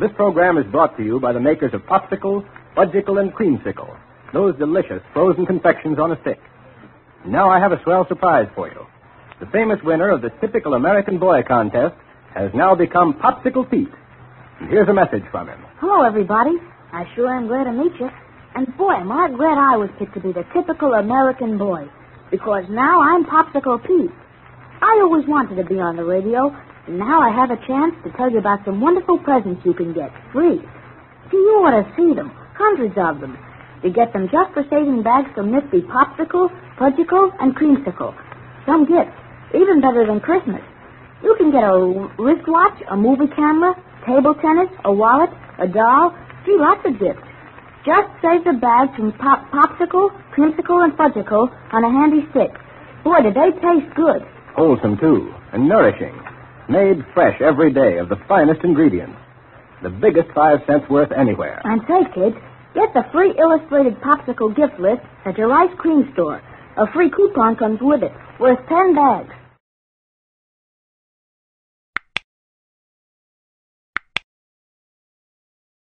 This program is brought to you by the makers of Popsicle, Fudgsicle, and Creamsicle, those delicious frozen confections on a stick. Now I have a swell surprise for you. The famous winner of the typical American boy contest has now become Popsicle Pete. And here's a message from him. Hello, everybody. I sure am glad to meet you. And boy, am I glad I was picked to be the typical American boy. Because now I'm Popsicle Pete. I always wanted to be on the radio, now I have a chance to tell you about some wonderful presents you can get free. Do you want to see them. Hundreds of them. You get them just for saving bags from nifty Popsicle, Fudgsicle, and Creamsicle. Some gifts, even better than Christmas. You can get a wristwatch, a movie camera, table tennis, a wallet, a doll, gee, lots of gifts. Just save the bags from pop- Popsicle, Creamsicle, and Fudgsicle on a handy stick. Boy, do they taste good. Wholesome, too, and nourishing. Made fresh every day of the finest ingredients. The biggest five cents worth anywhere. And say, kids, get the free illustrated Popsicle gift list at your ice cream store. A free coupon comes with it, worth ten bags.